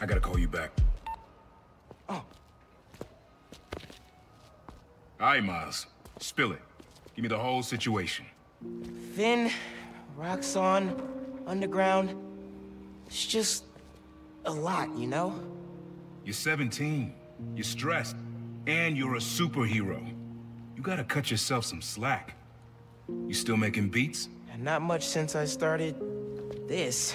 I gotta call you back. Oh. All right, Miles. Spill it. Give me the whole situation. Phin, Roxxon, Underground. It's just a lot, you know? You're 17. You're stressed. And you're a superhero. You gotta cut yourself some slack. You still making beats? Not much since I started this.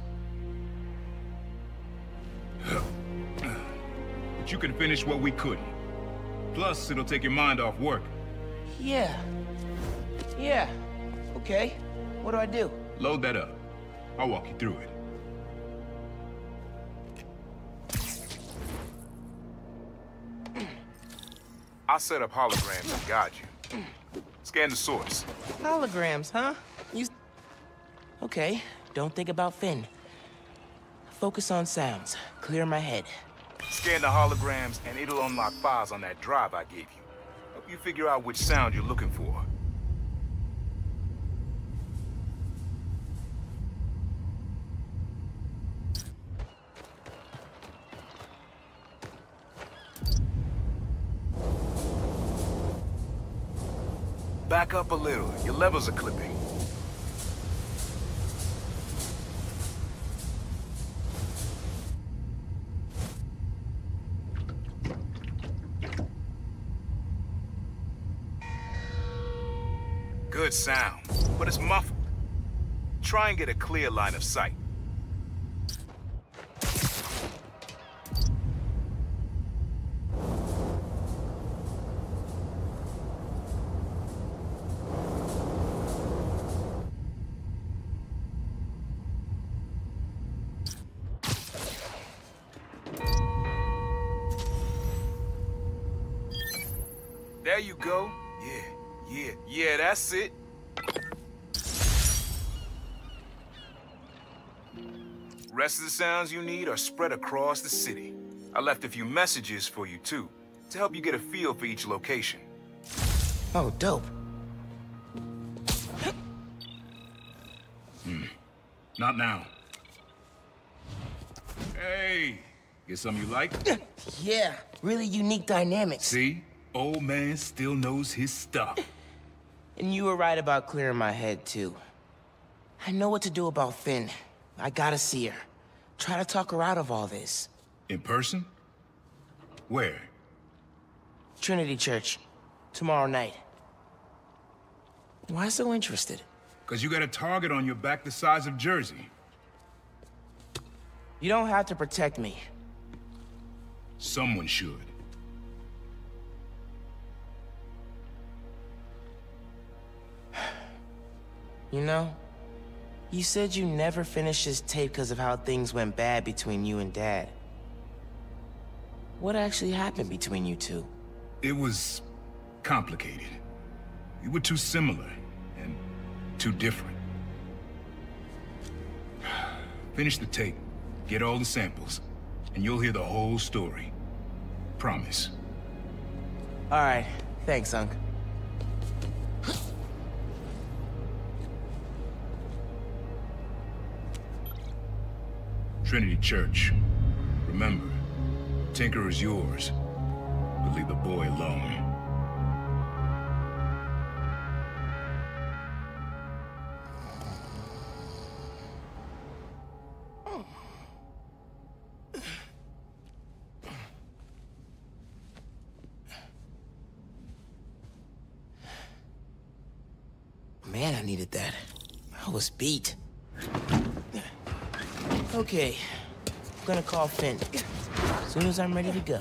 You can finish what we couldn't. Plus, it'll take your mind off work. Yeah. Yeah. Okay. What do I do? Load that up. I'll walk you through it. I'll set up holograms and guide you. Scan the source. Holograms, huh? You... Okay. Don't think about Phin. Focus on sounds. Clear my head. Scan the holograms, and it'll unlock files on that drive I gave you. Help you figure out which sound you're looking for. Back up a little. Your levels are clipping. Good sound, but it's muffled. Try and get a clear line of sight. There you go. Yeah, yeah, yeah, that's it. Rest of the sounds you need are spread across the city. I left a few messages for you, too, to help you get a feel for each location. Oh, dope. Hmm. Not now. Hey, get some you like? Yeah. Really unique dynamics. See? Old man still knows his stuff. And you were right about clearing my head, too. I know what to do about Phin. I gotta see her. Try to talk her out of all this. In person? Where? Trinity Church. Tomorrow night. Why so interested? Because you got a target on your back the size of Jersey. You don't have to protect me. Someone should. You know, you said you never finished this tape because of how things went bad between you and Dad. What actually happened between you two? It was complicated. We were too similar and too different. Finish the tape, get all the samples, and you'll hear the whole story. Promise. All right, thanks, Unc. Trinity Church. Remember, Tinker is yours, but leave the boy alone. Man, I needed that. I was beat. Okay, I'm gonna call Phin As soon as I'm ready to go.